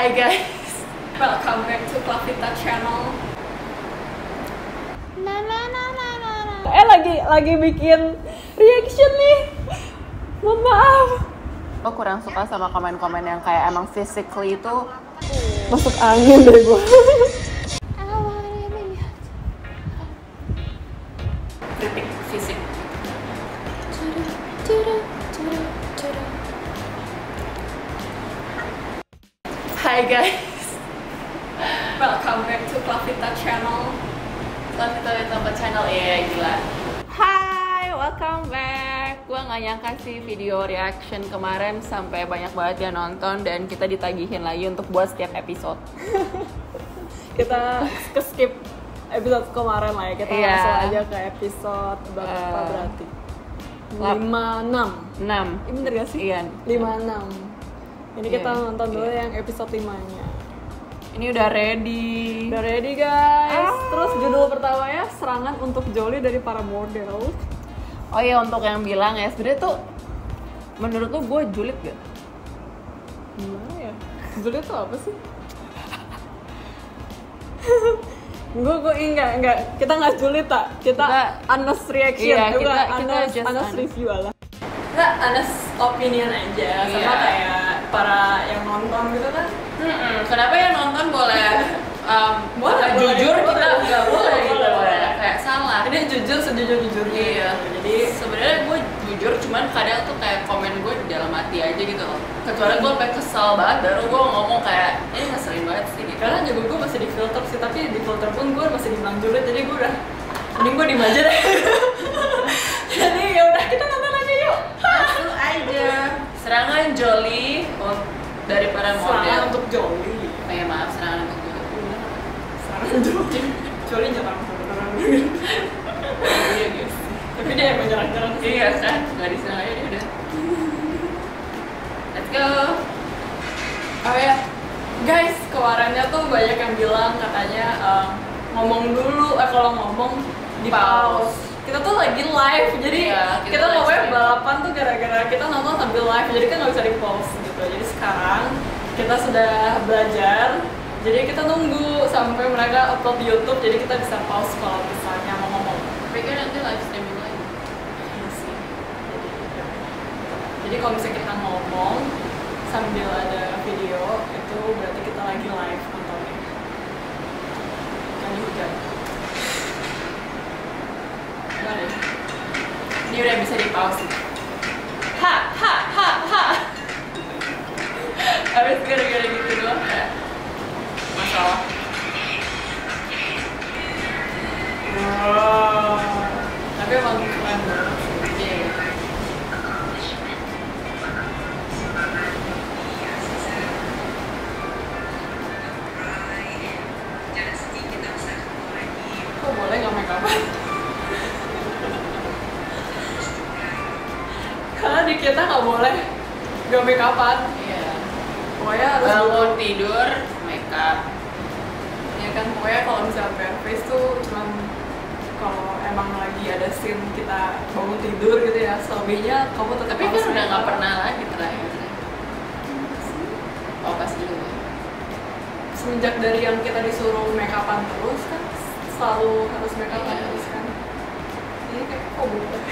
Hai guys, welcome back to Clavita Channel. Eh lagi lagi bikin reaction nih. Mohon maaf. Gue kurang suka sama komen-komen yang kayak emang physically itu Masuk angin deh gue. Video reaction kemarin sampai banyak banget yang nonton dan kita ditagihin lagi untuk buat setiap episode. Kita ke skip episode kemarin lah ya. Kita Iya. langsung aja ke episode berapa Eh, berarti? lap- 56. 6 Ini bener gak sih? Iya. 56. Ini kita Iya. nonton dulu Iya. yang episode 5-nya. Ini udah ready. Udah ready guys. Ah. Terus judul pertamanya serangan untuk Jolie dari para model. Oh iya untuk yang bilang ya sebenarnya tuh menurut lu gue julid gak? Gimana ya? Jolie itu apa sih? gue gue enggak enggak kita nggak julid tak kita, Kita- honest reaction Iya, juga kita- kita honest, just honest honest. review lah Kita honest opinion aja, sama Iya. kayak para yang nonton gitu kan. Hmm, kenapa ya nonton boleh um, Boleh, boleh, boleh, jujur boleh, kita boleh. nggak boleh gitu Boleh, boleh. kayak salah Ini jujur sejujur jujurnya. iya Jadi sebenarnya gue jujur cuman kadang tuh kayak komen dalam hati aja gitu loh kecuali gue sampai kesel banget baru gue ngomong kayak ini ngeselin banget sih gitu karena juga gue masih di filter sih, tapi di filter pun gue masih dibilang julid, jadi gue udah mending gue diem aja deh. jadi ya udah kita nonton aja yuk. langsung aja serangan Jolly oh, dari para model Serangan untuk Jolie. oh ya maaf serangan untuk Jolly Serangan Jolie. Jolie nyerang orang iya guys Tapi dia yang menyerang-nyerang sih. iya kan nggak diserang aja dia udah go Oh ya, guys, kemarinnya tuh banyak yang bilang katanya em, ngomong dulu, eh kalau ngomong di pause. Kita tuh lagi live, jadi Iya, kita ngomongnya stream. balapan tuh gara-gara kita nonton sambil live, jadi kan nggak bisa di pause gitu. Jadi sekarang kita sudah belajar, jadi kita nunggu sampai mereka upload di YouTube, jadi kita bisa pause kalau misalnya mau ngomong. kan nanti live streaming lagi Iya sih. Jadi, jadi kalau misalnya kita ngomong sambil ada video itu berarti kita lagi live nontonnya. Kan hujan. Gimana ya? ini udah bisa di pause ha ha ha ha habis gara-gara gitu doang kayak masalah Wow. Tapi emang keren banget. Up? Karena di kita nggak boleh nggak make upan. iya. Pokoknya harus bangun tidur make up. Ya kan pokoknya kalau misalnya bare face tuh cuman kalau emang lagi ada scene kita bangun tidur gitu ya selebihnya kamu tetap tapi kan udah nggak pernah lagi terakhir. Oh pas dulu. Semenjak dari yang kita disuruh make upan terus kan selalu harus make upan Iya. terus kan ini kayak kok boleh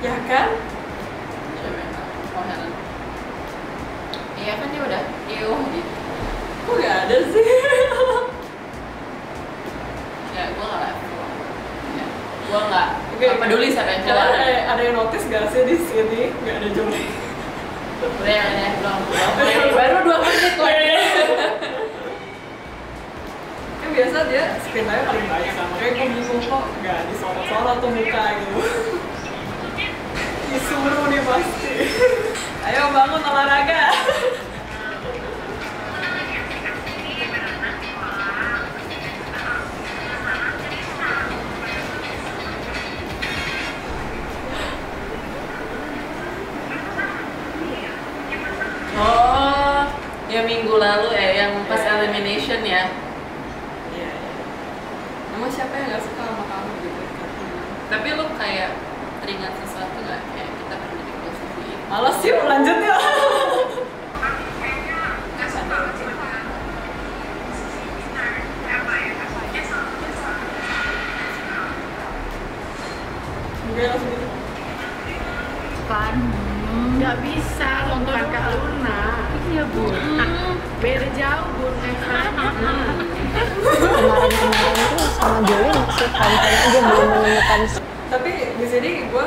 ya kan Siapa yang tahu? oh Helen iya kan dia udah iu gitu kok gak ada sih ya gue nggak live ya gue nggak Oke, nggak peduli siapa yang Kalian keluar ada, ada yang notice gak sih di sini nggak ada Jolie baru dua menit lagi. Kan biasa dia screen time paling banyak. Kan makanya gue bingung kok nggak disorot-sorot tuh muka gitu disuruh nih pasti. Ayo bangun olahraga yang minggu lalu eh yang pas Iya. elimination ya Iya, iya. Emang siapa yang gak suka sama kamu gitu? tapi lu kayak teringat sesuatu nggak kayak kita pernah di posisi ini Males sih mau lanjut ya. Enggak langsung gitu. kan bisa iya bun beda jauh bun FM kemarin-kemarin tuh sama Jolly masih fine-fine aja belum menemukan Tapi di sini gue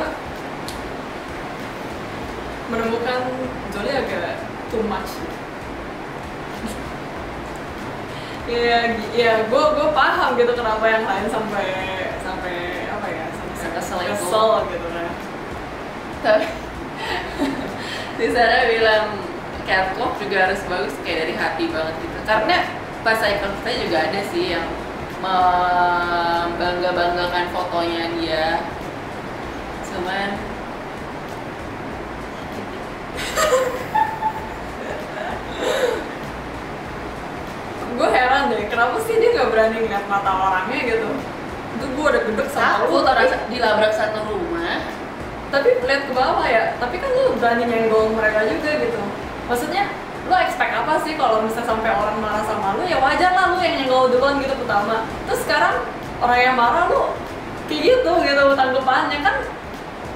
menemukan Jolly agak too much. Gi- iya, gue gue paham gitu kenapa yang lain sampai sampai apa ya sampai Kesel kesel gitu kan. tapi si Sarah bilang catwalk juga harus bagus kayak dari hati banget gitu. Karena pas icon kita juga ada sih yang membangga banggakan fotonya dia. Cuman Gue heran deh, kenapa sih dia nggak berani ngeliat mata orangnya gitu? Itu gue udah gedek sama lu, dilabrak satu rumah. Tapi lihat ke bawah ya tapi kan lu berani nyenggol mereka juga gitu maksudnya lu expect apa sih kalau misalnya sampai orang marah sama lu? Ya wajar lah lu yang nyenggol duluan gitu pertama. Terus sekarang orang yang marah lu kayak gitu gitu tanggapannya. Kan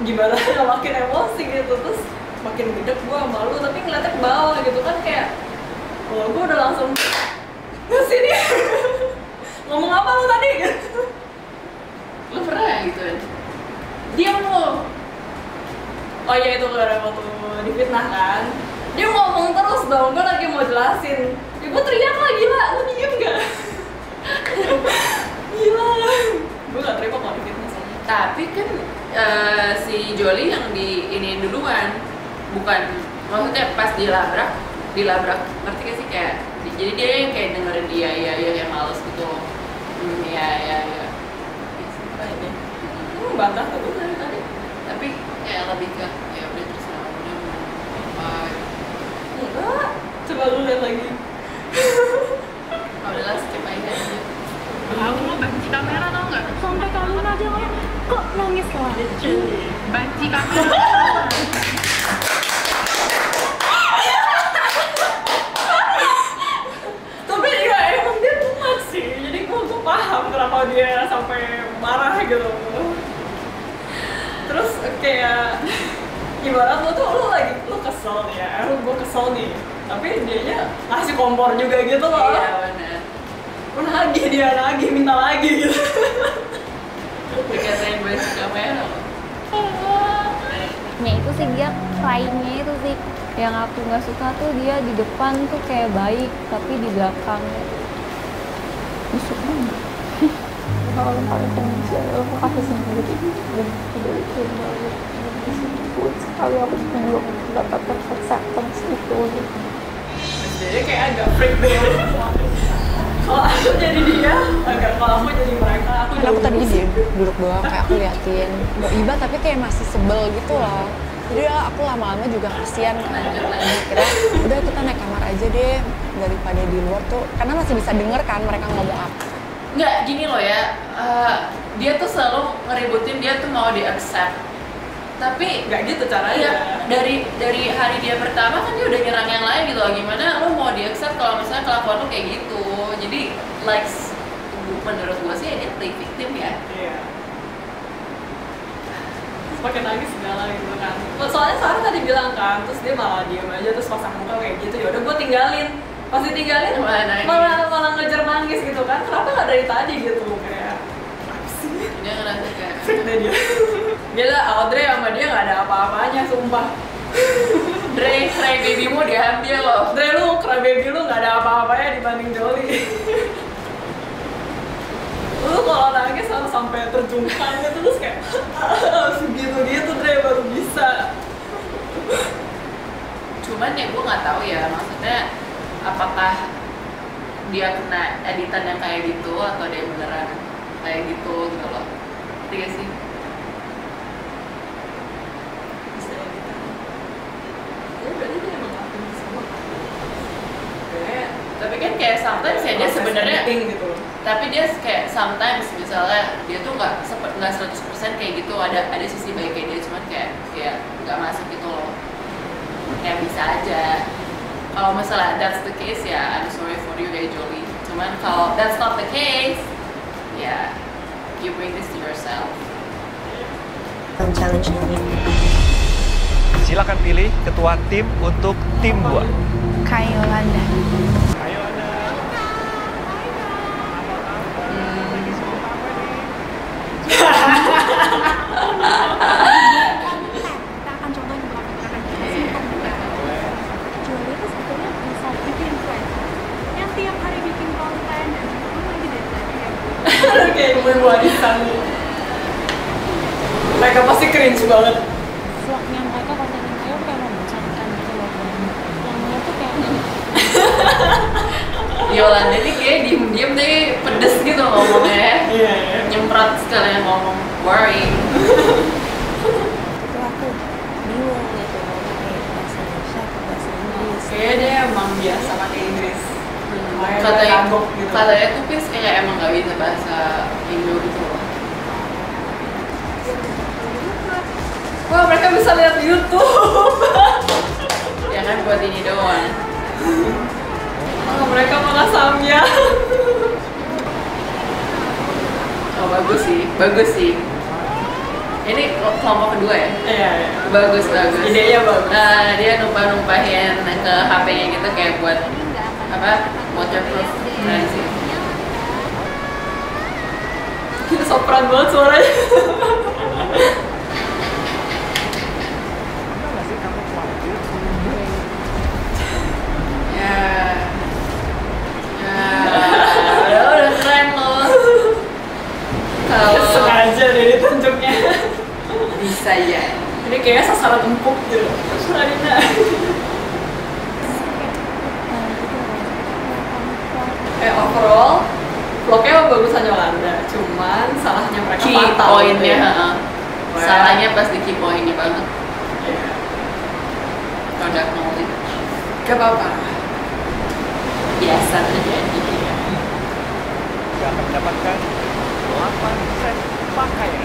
gimana ya makin emosi gitu. Terus makin gede gua sama lu tapi ngeliatnya ke bawah gitu. Kan kayak kalau gua udah langsung ke sini. Ngomong apa lu tadi? Gitu lu pernah gitu diam lu. Oh iya itu gara waktu difitnah kan Dia ngomong terus dong, gue lagi mau jelasin. Ya gue teriak lah, gila, lu diem gak? gila. Gue gak terima kalau difitnah soalnya tapi kan eh, si Jolly yang di ini duluan bukan maksudnya pas dilabrak dilabrak ngerti gak sih? Kayak di- jadi dia yang kayak dengerin dia ya ya yang males gitu. Hmm, ya ya ya. Lu bantah terus dari tadi. Tapi kayak lebih ke ya udah terus udah mau apa Enggak, coba lu lihat lagi. Oh, udahlah skip aja aku mau banci kamera tau nggak? Sampai kamu aja ngomong kok nangis lah? Banci kamera. Tapi ya emang dia kuat sih, jadi gue gue paham kenapa dia sampai marah gitu. Terus kayak gimana lu tuh lu lagi lu kesel nih ya, lu gue kesel nih tapi dia ngasih kompor juga gitu loh. Iya benar nagih dia nagih minta lagi gitu. Dikatain banci kamera. Nya itu sih dia cryingnya itu sih. Yang aku nggak suka tuh dia di depan tuh kayak baik tapi di belakang. Busuk banget kalau paling benci adalah kasih sendiri dan tidak itu banget disebut sekali aku belum mendapatkan acceptance itu jadi kayak agak freak deh kalau aku jadi dia agak kalau aku jadi mereka aku Karena aku tadi diem, duduk doang kayak aku liatin. Mbak Iba tapi kayak masih sebel gitu lah Jadi ya aku lama-lama juga kasihan kan. Kira udah kita naik kamar aja deh Daripada di luar tuh. Karena masih bisa denger kan mereka ngomong apa. Nggak gini loh ya. Eh, dia tuh selalu ngeributin dia tuh mau di accept tapi nggak gitu caranya Iya, dari dari hari dia pertama kan dia udah nyerang yang lain gitu loh. Gimana lo mau di accept kalau misalnya kelakuan lo kayak gitu. Jadi like menurut gua sih ya dia play victim ya. Iya. Terus pakai nangis segala gitu kan. Soalnya Sarah tadi bilang kan, terus dia malah diem aja terus pasang muka kayak gitu. Ya udah gue tinggalin. Pas ditinggalin Malah malah malah ngejar nangis gitu kan. Kenapa nggak dari tadi gitu kayak apa sih? Dia ngerasa kayak dia. Gila, Audrey sama dia nggak ada apa-apanya, sumpah. Dre, Dre babymu diambil loh. Dre lu, cry baby lu nggak ada apa-apanya dibanding Jolly. lu kalau nangis harus sampai terjungkang gitu terus kayak segitu-gitu Dre baru bisa. Cuman ya gua nggak tahu ya maksudnya apakah dia kena editan yang kayak gitu atau dia beneran kayak gitu gitu loh. Gak sih? Bisa ya gitu. Ya berarti dia emang ngelakuin semua kan. Tapi kan kayak sometimes ya dia sebenarnya gitu tapi dia kayak sometimes misalnya dia tuh nggak nggak 100% kayak gitu. Ada ada sisi baiknya dia cuman kayak kayak nggak masuk gitu loh. Kayak bisa aja. Kalau misalnya that's the case ya I'm sorry for you kayak Jolie. Cuman kalau that's not the case ya you bring this to yourself. Challenge ini. Silakan pilih ketua tim untuk tim 2. Kayak Yolanda. Ayo Anda. Kita akan coba juga menggunakan simptom juga. Julie itu sebetulnya bisa bikin influencer yang tiap hari bikin konten dan belum lagi dari tadi ya. kayak mereka pasti cringe banget Vlognya mereka kontennya ayo kayak membosankan gitu loh. Yang ngeliat tuh kayak Yolanda ini kayak diem-diem deh pedes gitu ngomongnya. Iya iya. Nyemprot sekalian ngomong boring Itu aku bingung gitu mau pakai bahasa Indonesia atau bahasa Inggris. kayaknya dia emang biasa pakai Inggris. Dia katanya kagok gitu. katanya tuh Pis kayak emang gak bisa bahasa Indo gitu loh. Wah mereka bisa lihat YouTube. Ya kan buat ini doang oh, mereka malah samnya oh bagus sih bagus sih. Ini kelompok kedua ya? Iya iya. Bagus bagus. Idenya bagus. Nah, dia numpah numpahin ke HP-nya gitu kayak buat apa? Waterproof keren sih. Sopran banget suaranya. Ya ya udah udah keren loh. Kalau sengaja deh ditunjuknya. Bisa ya. Ini kayaknya sasaran empuk gitu. Sarina eh overall vlognya bagusan Yolanda cuman salahnya mereka key fatal pointnya ya. Wah. salahnya pas di key pointnya banget. Iya. product knowledge. Gak apa-apa biasa terjadi Gak akan mendapatkan 8 set pakaian.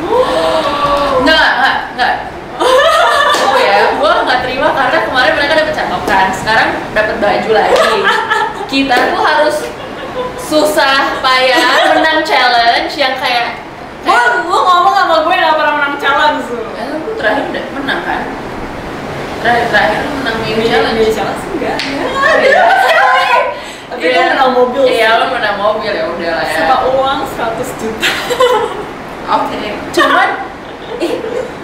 Enggak, enggak, enggak. Oh ya, gua nggak terima karena kemarin mereka dapet catokan, sekarang dapet baju lagi. Kita tuh harus susah payah menang challenge yang kayak Lu, lu ngomong sama gue gak pernah menang challenge lu eh, lu terakhir udah menang kan? Terakhir terakhir menang mini challenge. Challenge enggak Iya. Tapi gue menang mobil Iya, lu menang mobil ya udah lah ya. Sama uang 100 juta Oke. Cuman eh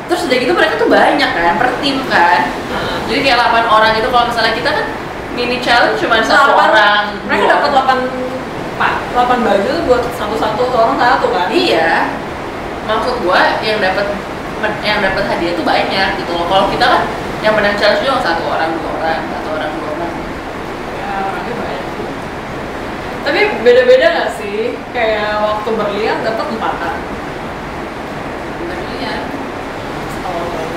terus udah gitu mereka tuh banyak kan per tim kan. Jadi kayak 8 orang itu kalau misalnya kita kan mini challenge cuma satu orang. Mereka dapat 8 pak 8 baju buat satu-satu orang satu kan Iya. Maksud gua yang dapat yang dapat hadiah tuh banyak gitu loh. Kalau kita kan yang menang challenge doang satu orang, dua orang, satu orang, dua orang. Ya orangnya banyak Tapi beda-beda gak sih? Kayak waktu berlian dapat empatan Berlian. awal-awal.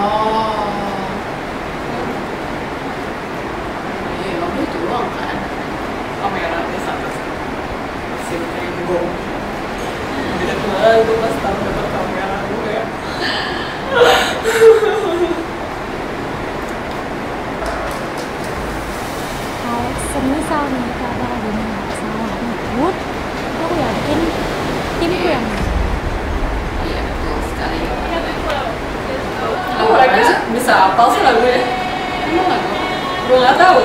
Oh. Iya, kamu itu doang kan? kamera di satu sim kayak gong beda banget gue pas tahu dapat kamera gue ya kalau semisal nih kata ada salah nyebut, itu aku yakin timku yang Iya, betul sekali. Kok mereka bisa apal sih lagunya? Emang nggak tahu? Gue gak tau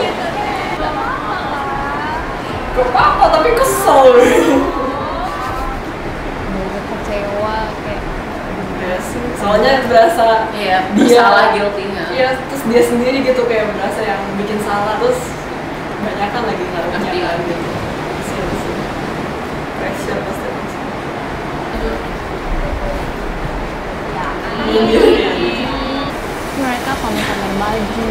Gak apa-apa tapi kesel bener kecewa kayak Ya sih, Soalnya berasa Iya, Dia- bersalah guilty. ya. Iya, terus dia sendiri gitu kayak berasa yang bikin salah Terus banyak kan lagi Ngerti, kan gitu Pressure pasti Nyindir mereka sama kamar baju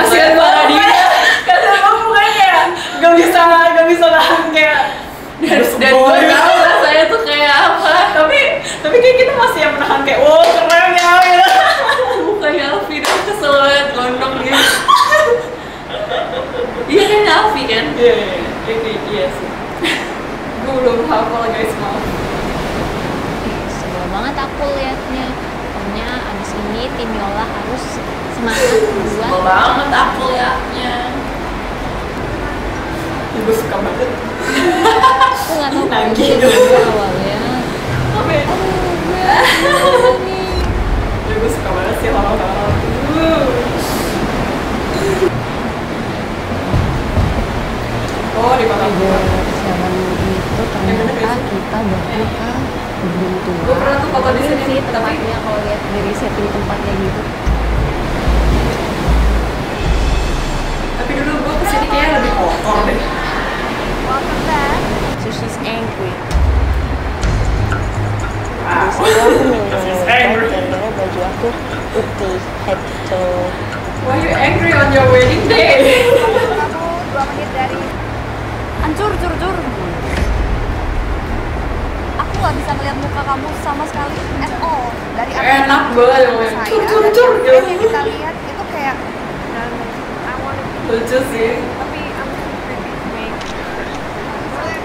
kasihan banget dia. Kasihan banget mukanya gak bisa gak bisa nahan kayak dan dan gue tahu rasanya tuh kayak apa? Tapi tapi kayak kita masih yang menahan kayak wow keren ya gitu. Bukannya Alfi tuh kesel banget gondong gitu iya kan Alfi kan? Iya iya iya. iya, iya sih. Gue belum hafal guys maaf. Sebel banget aku liatnya yakin Yola harus semangat Sebel buat banget aku liatnya. Ibu suka banget. aku nggak tahu kalau Nagih dia gitu. dulu awalnya Apa ya? aduh gue nih Ibu suka banget sih horor-horor. Uh. Oh, di kota ide gua. serem itu ternyata kita baru gedung tua Gua pernah tuh foto di Bagus sini, sih tempatnya kalau lihat dari setting tempatnya gitu Tapi dulu gua ke sini kayaknya lebih kotor deh. Welcome back. so she's angry Wow. She's baju angry. jadinya baju aku putih head to Why you angry on your wedding day? Kamu dua menit dari hancur, cur, cur. Aku nggak bisa ngeliat muka kamu sama sekali at all. Dari apa yang Enak banget, Cur, cur, dan cur, yang kita lihat itu kayak dan Lucu sih. tapi I'm too pretty make.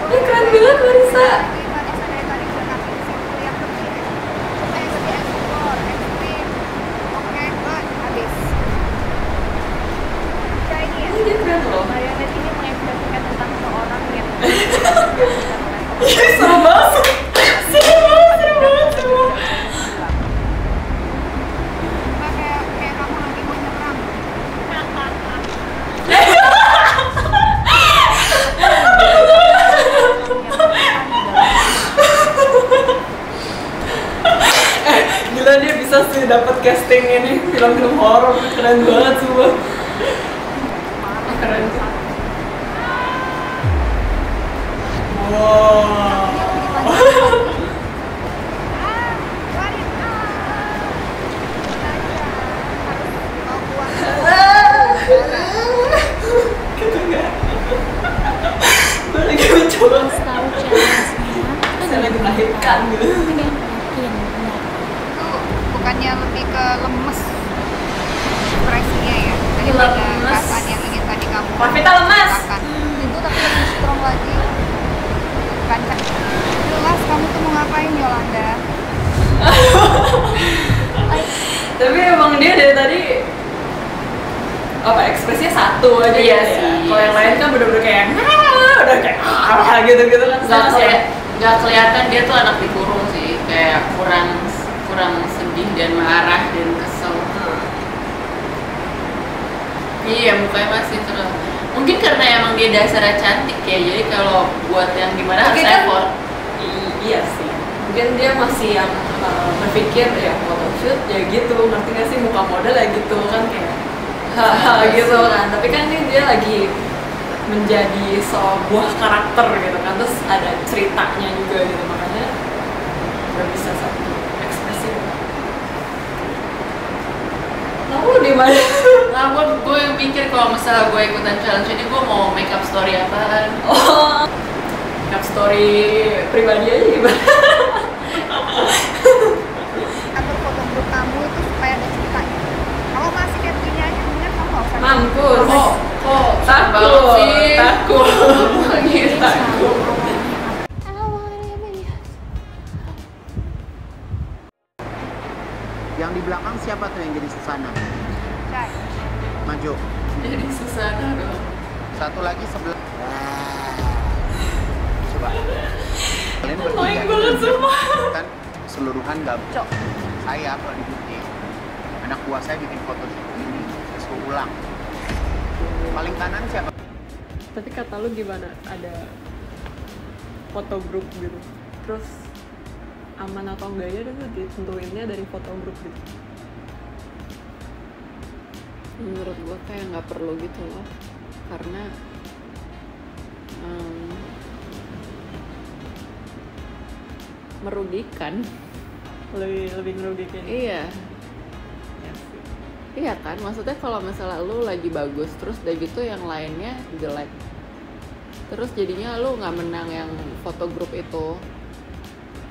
Ini keren banget Marisa. Gimana saya dari tadi ke kaki ke situ yang penting eh sedih explore, extreme. Oke, good, habis. Ya ini ya. Ini dia keren loh. Marionette ini mengekspresikan tentang seorang yang Seru banget. Seru banget, seru banget, seru banget. kayak kayak kamu lagi mau nyerang. Gila dia bisa sih dapat casting ini film-film horor Keren. Wow. Gitu nggak? Gue lagi mencoba. tahu challenge-nya Saya lagi melahirkan gitu. yakin ya Itu bukannya lebih ke lemes Tadi Lemes. yang ingin tadi kamu Pavita lemas. katakan. Itu tapi lebih strong lagi. Kancak. Jelas kamu tuh mau ngapain Yolanda? Tapi emang dia dari tadi apa ekspresinya satu aja Iya gitu ya. sih, Kalau yang lain kan bener-bener kayak "Ah," udah kayak ah gitu-gitu kan. Gak, Sama kayak, gak kelihatan dia tuh anak dikurung sih. Kayak kurang kurang sedih dan marah dan kesel. Iya mukanya masih terus. Mungkin karena emang dia dasarnya cantik ya. Jadi kalau buat yang gimana harus kan- effort. Iya sih. Mungkin dia masih yang uh, berpikir ya photoshoot ya gitu, ngerti gak sih muka model ya gitu kan kayak haha gitu kan. Tapi kan ini dia lagi menjadi sebuah karakter gitu kan, terus ada ceritanya juga gitu makanya nggak bisa satu ekspresi. Lalu di mana? Nah, gue gue mikir kalau misalnya gue ikutan challenge ini gue mau make up story apaan? Oh, Up story pribadi aja gimana? Atur foto grup kamu itu supaya ada ceritanya. Kalau masih kayak begini aja, mendingan kamu nggak usah. Mampus. Kok kok Takut, sih? takut. Gitu, siapa tuh yang jadi Susana? Cai. Maju. Jadi Susana dong. Satu lagi sebelah. Coba. Kalian bertiga banget semua. kan keseluruhan gabung. Saya kalau dibuti anak buah saya bikin foto ini terus ulang. Paling kanan siapa? Tapi kata lu gimana? Ada foto grup gitu. Terus aman atau enggaknya tuh ditentuinnya dari foto grup gitu. Menurut gue kayak nggak perlu gitu loh. Karena em, merugikan. Lebih lebih ngerugikan. Iya. Ya sih. Iya kan, maksudnya kalau misalnya lu lagi bagus, terus udah gitu yang lainnya jelek. Terus jadinya lu nggak menang yang foto grup itu.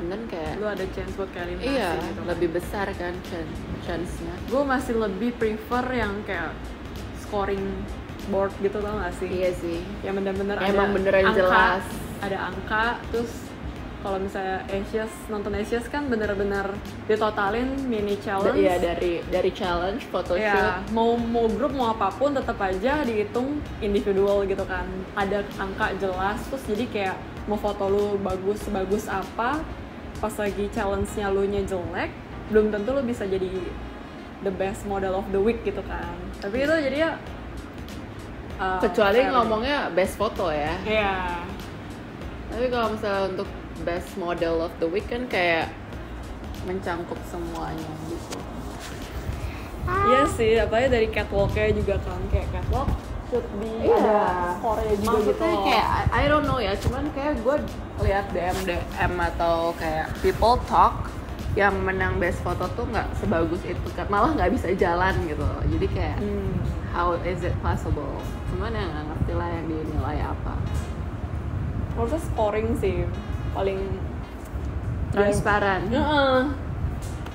And then kayak Lu ada chance buat eliminasi iya gitu. lebih besar kan chan- chance-nya. Gue masih lebih prefer yang kayak scoring board gitu tau gak sih? Iya sih. Yang bener-bener Emang ada beneran angka, jelas. Ada angka, terus kalau misalnya Asias nonton Asias kan bener-bener ditotalin mini challenge Iya dari dari challenge photoshoot. Ya, mau mau grup mau apa pun tetap aja dihitung individual gitu kan. Ada angka jelas terus jadi kayak mau foto lu bagus bagus apa pas lagi challenge-nya lu nya jelek belum tentu lu bisa jadi the best model of the week gitu kan. Tapi itu jadi ya uh, Kecuali fair. ngomongnya best foto ya. Iya. Tapi kalau misalnya untuk best model of the week kan kayak mencangkup semuanya gitu. Iya sih, apalagi dari catwalk-nya juga kan kayak catwalk should be ada score-nya juga gitu. Maksudnya loh. kayak I, I don't know ya, cuman kayak gue lihat DM DM atau kayak people talk yang menang best foto tuh nggak sebagus itu kan malah nggak bisa jalan gitu jadi kayak Hmm. how is it possible cuman yang nggak ngerti lah yang dinilai apa Harusnya scoring sih paling transparan Heeh.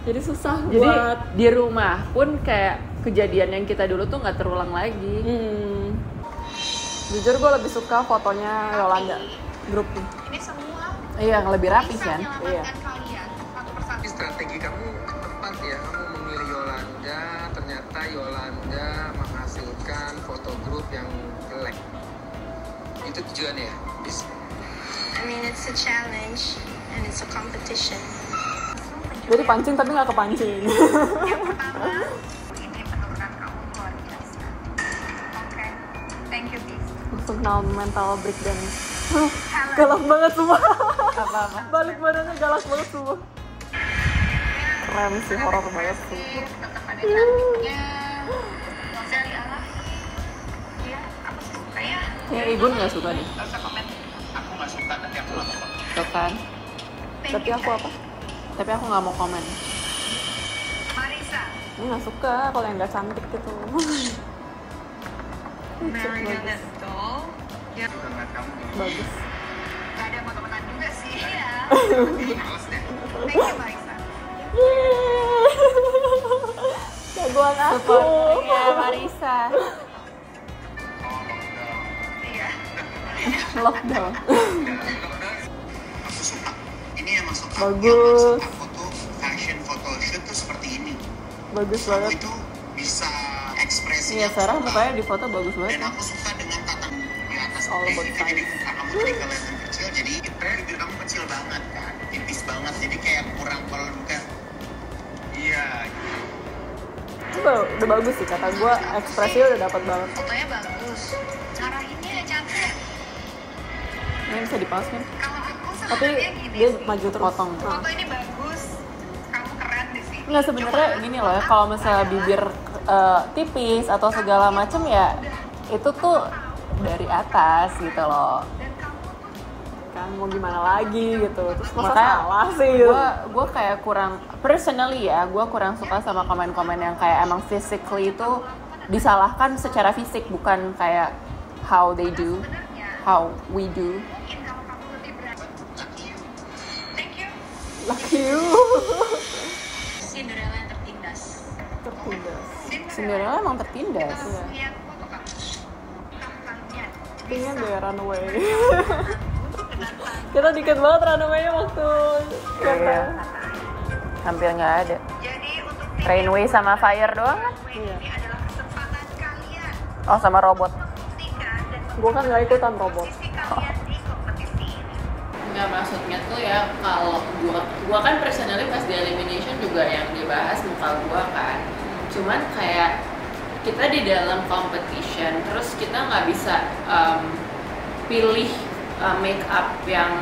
Jadi susah jadi buat di rumah pun kayak kejadian yang kita dulu tuh nggak terulang lagi Hmm. Jujur gue lebih suka fotonya Yolanda grup nih. Ini semua iya yang lebih rapi kan menyelamatkan kalian satu persatu. Tapi strategi kamu tepat ya, kamu memilih Yolanda, ternyata Yolanda menghasilkan foto grup yang jelek. Itu tujuannya ya? Bis- I mean it's a challenge and it's a competition. Jadi pancing tapi nggak kepancing. Yang pertama, kenal mental breakdown. galak banget semua. apa-apa Balik badannya galak banget semua. Keren sih, horor banget sih. Tetap ada cantiknya. Iya, aku sih suka ya. ya ibu nggak suka nih komen. Aku nggak suka tapi aku nggak mau. Tuh kan Tapi aku apa? tapi aku nggak mau komen Marisa. Ini nggak suka kalau yang nggak cantik gitu. Marionette doll. Ya, ngeliat kamu Bagus. nggak ada foto-fotoan juga sih. Iya. males deh. Thank you, Marisa. Jagoan aku. Iya Marisa Iya. lockdown Aku suka. Ini yang masuk aku. Bagus. Yang masuk foto fashion photo shoot tuh seperti ini. Bagus banget. itu bisa ekspresinya. iya Sarah mukanya di foto bagus banget Dan aku suka All about itu jadi size. kamu jadi kelihatan kecil jadi sebenarnya bibir kamu kecil banget kan tipis banget jadi kayak kurang kalau bukan iya Itu udah, udah bagus sih kata gue ekspresinya udah dapat banget. Fotonya bagus. Ngarahinnya ya cantik. ini bisa di pause kan Tapi dia maju terus. potong Nah. Foto ini bagus. Kamu keren di sini. Nggak sebenarnya gini loh ya kalau misalnya bibir eh, tipis atau segala macem ya itu tuh dari atas gitu loh. Kan mau gimana lagi gitu. Terus masa Makanya salah sih gitu. gue gue kayak kurang personally ya gue kurang suka sama komen-komen yang kayak emang physically itu disalahkan secara fisik bukan kayak how they do how we do. Lucky you. Cinderella yang tertindas. tertindas. Cinderella emang tertindas. Kita pengen deh runaway kita dikit banget runaway-nya waktu Iya. hampir nggak ada. Jadi untuk Rainway sama Fire doang kan? Iya. ini adalah kesempatan kalian oh sama robot. Gue kan gak ikutan robot. Nggak maksudnya tuh ya kalau gua gua kan personally pas di elimination juga yang dibahas muka gua kan. Cuman kayak kita di dalam competition terus kita nggak bisa um, pilih uh, make up yang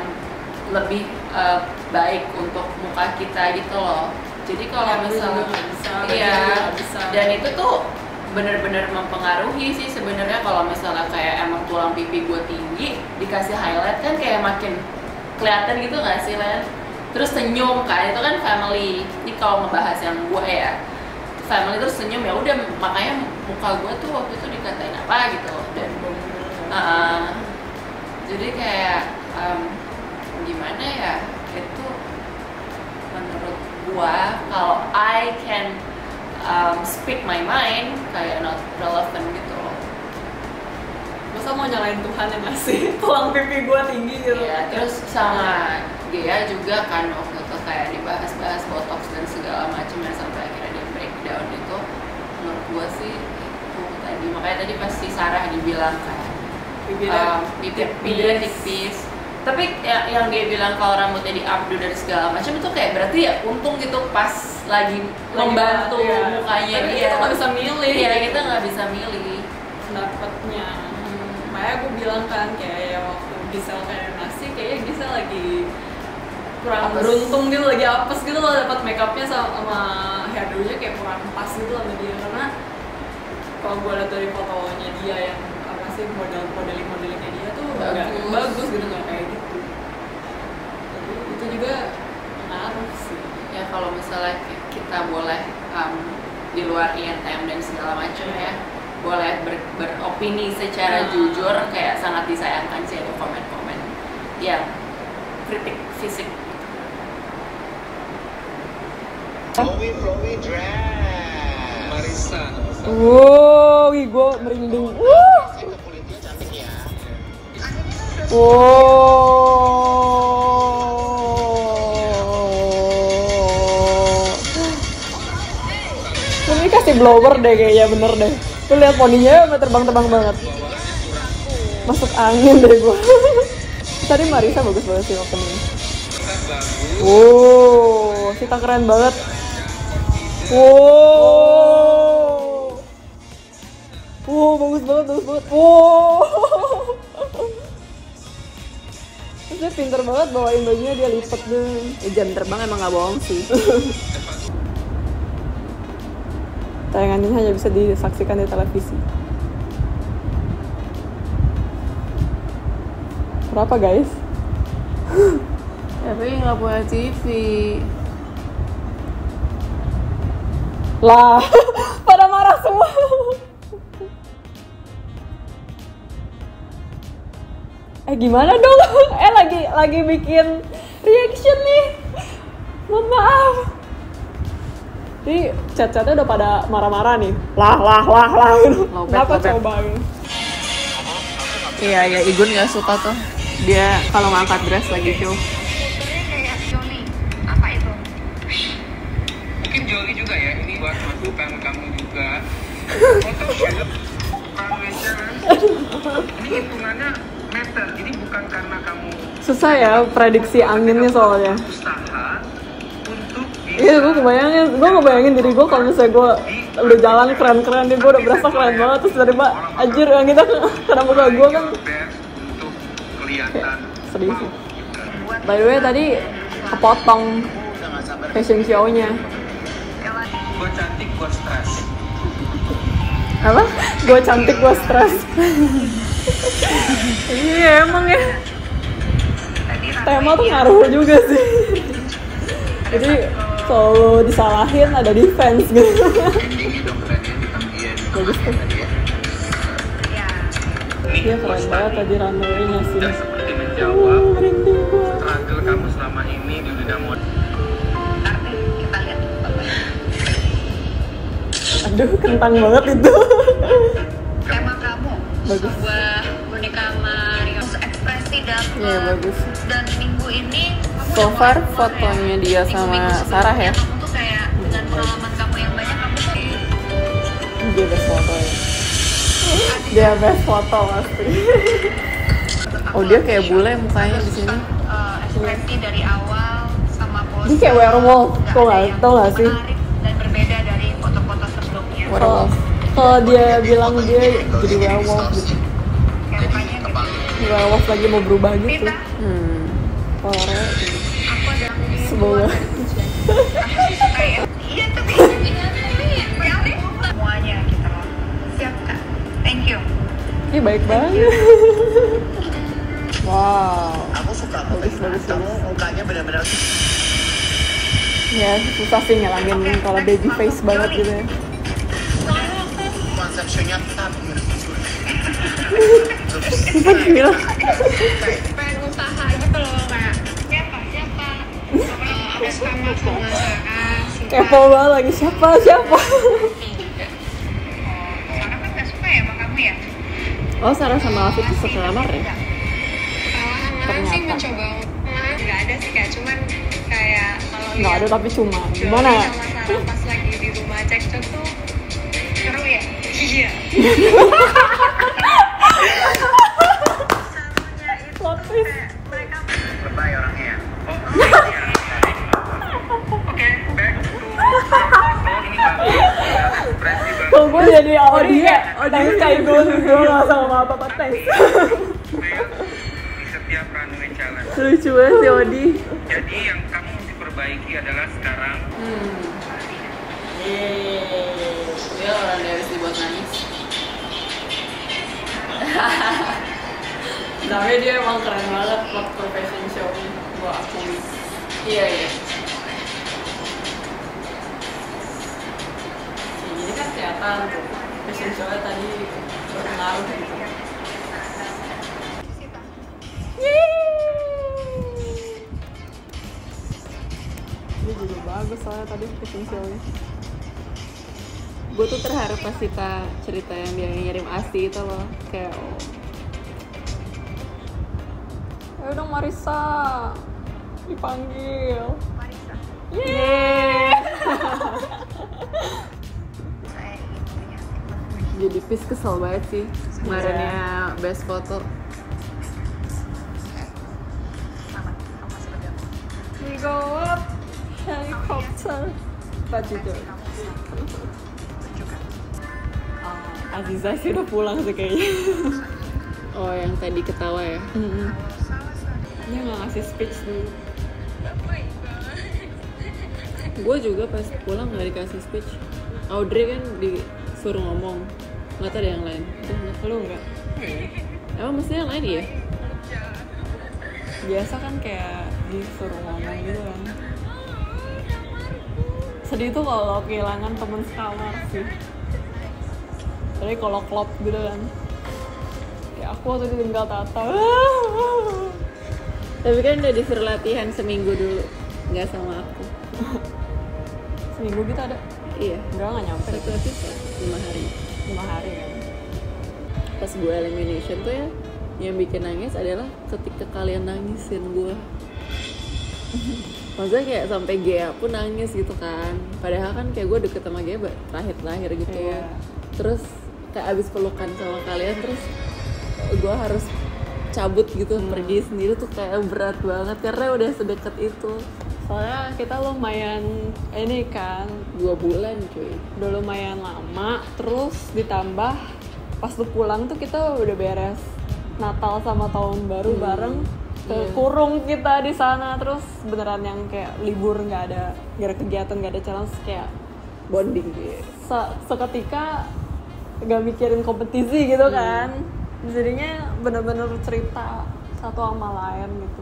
lebih uh, baik untuk muka kita gitu loh jadi kalau dulu misalnya iya dan itu tuh bener-bener mempengaruhi sih sebenarnya kalau misalnya kayak emang tulang pipi gue tinggi dikasih highlight kan kayak makin kelihatan gitu nggak sih Len? Terus senyum kan itu kan family. Ini kalau ngebahas yang gue ya family terus senyum ya udah makanya muka gue tuh waktu itu dikatain apa gitu. Dan uh, jadi kayak um, gimana ya itu menurut gua kalau I can um, speak my mind kayak not relevant gitu. Loh masa mau nyalain Tuhan yang ngasih tulang pipi gue tinggi gitu? Ya terus sama Gea juga kan waktu itu kayak dibahas-bahas botox dan segala macam dan sampai akhirnya dia breakdown itu menurut gua sih itu tadi makanya tadi pasti Sarah dibilang kan Bibirnya um, bibir bibirnya tipis. Tapi ya, yang dia bilang kalau rambutnya di updo dan segala macam itu kayak berarti ya untung gitu pas lagi membantu iya. mukanya Tapi dia. kita nggak bisa milih. iya kita nggak bisa milih. Pendapatnya. Makanya aku bilang kan kayak ya waktu Gisel kayak nasi kayaknya Gisel lagi kurang Apes. beruntung gitu lagi apes gitu loh dapat makeupnya sama, sama hairdo-nya kayak kurang pas gitu sama dia. Karena kalau gue lihat dari fotonya dia yang apa sih model modeling modelingnya dia tuh Bagus. bagus gitu nggak kayak gitu jadi itu juga ngaruh sih ya kalau misalnya ki- kita boleh um, di luar INTM dan segala macam ya boleh ber- beropini secara Hmm. jujur kayak sangat disayangkan sih ada komen-komen yang kritik fisik Flowy flowy dress. Marisa Wow, gue merinding. Ya. Wow. Ini kasih blower deh kayaknya bener deh. Tuh lihat poninya terbang-terbang banget. Masuk angin deh gue. Tadi Marisa bagus banget sih opening. Wow, Sita keren banget. Wow. Wow, bagus banget, bagus banget. Wow. Terus dia pinter banget bawain bajunya dia lipet deh. ya, jam terbang emang nggak bohong sih Tayangan ini hanya bisa disaksikan di televisi. Berapa guys? tapi nggak punya TV Lah, Eh gimana dong? Eh lagi lagi bikin reaction nih. Mohon maaf. Ini chat-chatnya udah pada marah-marah nih. Lah lah lah lah. Kenapa coba? iya ya Igun nggak suka tuh dia kalau ngangkat dress lagi show Susah ya prediksi anginnya soalnya. Iya, gue kebayangin, gue ngebayangin diri gue kalau misalnya gue udah jalan keren-keren nih, gue udah berasa keren banget terus tiba-tiba anjir yang kita kena muka gue kan kelihatan sedih sih. By the way tadi kepotong gak fashion show-nya. gue cantik gue stres Apa? Gue cantik, gue stres. Iya emang ya. Tema tuh ngaruh juga sih. Jadi selalu disalahin ada defense gitu. iya Bagus tuh. Dia keren banget tadi runway-nya sih. seperti menjawab struggle kamu selama ini di dunia model kita lihat Aduh, kentang banget itu. tema kamu Bagus. sebuah boneka Mario ekspresi dan Iya, bagus. Ini So far, fotonya dia sama Sarah ya? kamu tuh kayak dengan pengalaman kamu yang banyak kamu tuh Dia best foto ya. Dia best foto pasti. oh dia kayak bule mukanya di sini eh, ekspresi dari awal sama pose Dia kayak werewolf, tau yang Tau nggak sih? menarik dan berbeda dari foto-foto sebelumnya werewolf Kalau dia bilang dia jadi werewolf gitu. gitu. Werewolf lagi mau berubah gitu. Iya tuh semuanya loh. Siap kak. Thank you. Ih baik banget. Wow. Aku suka Bagus, bagus, kamu mukanya benar-benar Ya susah sih ngelangin kalau baby face banget gitu ya. konsep show-nya tabir. Apa gila? Sama sama. Kepo banget lagi siapa siapa. Sarah kan gak suka ya sama kamu ya? Oh Sarah sama Alfie tuh sekamar ya? Perlahan-lahan sih Ternyata. mencoba. Nggak ada sih kak cuman kayak kalau nggak ada tapi cuma gimana ya pas lagi di rumah cekcok tuh seru ya iya kalau gue jadi Audi ya thanks kayak gue gue nggak sama apa apa thanks setiap runway challenge. Lucu banget si Odi. Jadi yang kamu mesti perbaiki adalah sekarang Hmm. Yeay. Dia orang dari dibuat nangis. tapi dia emang keren banget waktu fashion show gue akui Iya iya. Kan fashion show-nya tadi berpengaruh gitu Ini juga bagus soalnya tadi fashion show-nya Gue tuh terharu pas kita cerita yang dia ngirim asi itu loh. Kayak oh, Ayo dong Marisa dipanggil. Marisa Yeay. jadi pis kesel banget sih kemarinnya best foto. We go up helicopter. Baju tuh. Ah, Aziza sih udah pulang sih kayaknya. Oh yang tadi ketawa ya. Dia nggak ngasih speech dulu. Gue juga pas pulang nggak dikasih speech. Audrey kan disuruh ngomong. Nggak tahu ada yang lain. Nggak. Lu nggak? Emang mestinya yang lain ya? Biasa kan kayak disuruh ngomong gitu kan. Sedih tuh kalau kehilangan temen sekamar sih. Tapi kalau klop gitu kan. Ya aku waktu ditinggal Tata. Tapi kan udah disuruh latihan seminggu dulu. Nggak sama aku. Seminggu gitu ada. Iya. Enggak nggak nyampe. Satu episode lima hari. Lima hari kan. Pas gue elimination tuh ya, yang bikin nangis adalah ketika kalian nangisin gue. Maksudnya kayak sampai Gea pun nangis gitu kan. Padahal kan kayak gue deket sama Gea terakhir-terakhir gitu. Iya. Terus kayak abis pelukan sama kalian terus gue harus cabut gitu pergi sendiri tuh kayak berat banget karena udah sedekat itu Soalnya kita lumayan ini kan dua bulan cuy. Udah lumayan lama terus ditambah pas lu pulang tuh kita udah beres Natal sama tahun baru bareng ke Iya. kurung kita di sana. Terus beneran yang kayak libur nggak ada nggak ada kegiatan nggak ada challenge kayak bonding gitu se- seketika nggak mikirin kompetisi gitu kan. Jadinya bener-bener cerita satu sama lain gitu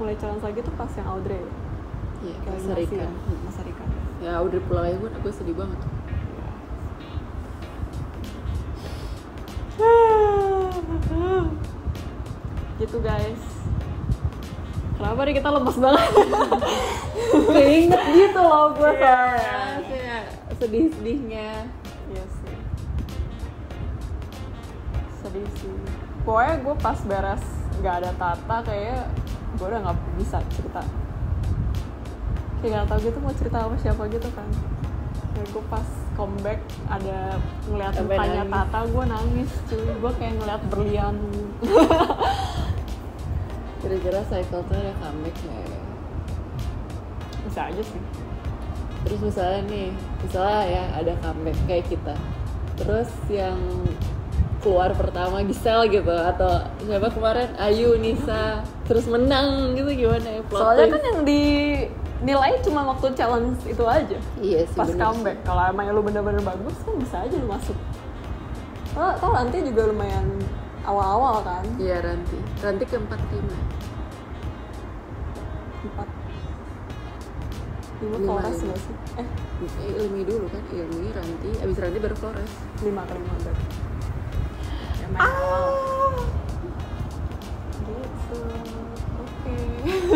mulai challenge lagi tuh pas yang Audrey Iya, Kayak Costa animasi Rica. ya? Costa Rica. Ya udah pulang aja gue, gue sedih banget. gitu guys kenapa nih kita lemes banget Keinget gitu loh gue Iya. soalnya sedih-sedihnya. Iya sih sedih sih pokoknya gue pas beres nggak ada Tata kayak gue udah nggak bisa cerita kayak nggak tahu gitu mau cerita sama siapa gitu kan kayak gue pas comeback ada ngeliat Sampai mukanya nangis. Tata gue nangis cuy gue kayak ngeliat berlian Kira-kira cycle tuh ada comeback nggak ya? bisa aja sih Terus misalnya nih, misalnya ya ada comeback kayak kita. Terus yang keluar pertama Gisel gitu atau siapa kemarin? Ayu Nisa terus menang gitu gimana ya plot soalnya twist. kan yang dinilai cuma waktu challenge itu aja. Iya sih pas bener comeback. kalau emang lu bener-bener bagus kan bisa aja lu masuk. Tau, tau nanti juga lumayan awal-awal kan? Iya Ranti. Ranti keempat lima empat. Lima Flores lima. nggak sih? Eh. Eh, Ilmi dulu kan Ilmi Ranti. Abis Ranti baru Flores. Lima ke lima berarti main awal. Gitu oke.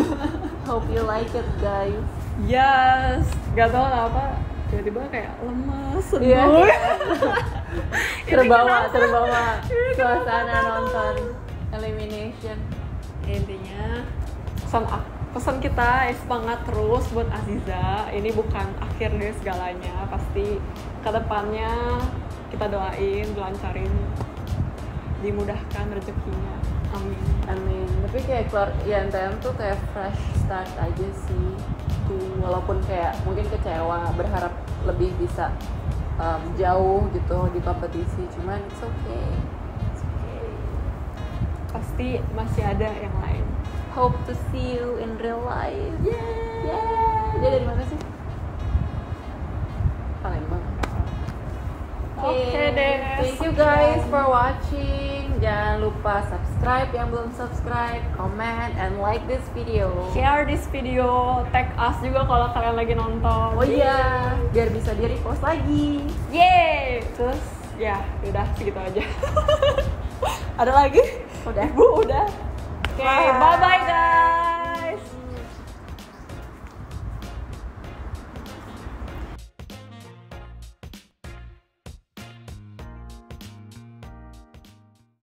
Hope you like it guys. Yes. Gak tau kenapa tiba-tiba kayak lemes Iya. sedih terbawa terbawa suasana nonton elimination. Intinya pesan pesan kita eh, semangat terus buat Aziza. Ini bukan akhir dari segalanya. Pasti ke depannya kita doain dilancarin dimudahkan rezekinya amin Amin. Tapi kayak keluar INTM tuh kayak fresh start aja sih. Tuh walaupun kayak mungkin kecewa, berharap lebih bisa um, jauh gitu di kompetisi. Cuman it's okay. It's okay. pasti masih ada yang lain Hope to see you in real life. Yeah. Yeah. Dia dari mana sih? Palembang. Oke deh. Thank you guys for watching. Jangan lupa subscribe yang belum subscribe, comment, and like this video. share this video tag us juga kalau kalian lagi nonton Oh iya, biar bisa di repost lagi. Yeay! Terus ya udah segitu aja. Ada lagi? Udah. Ibu udah. Oke, Bye. bye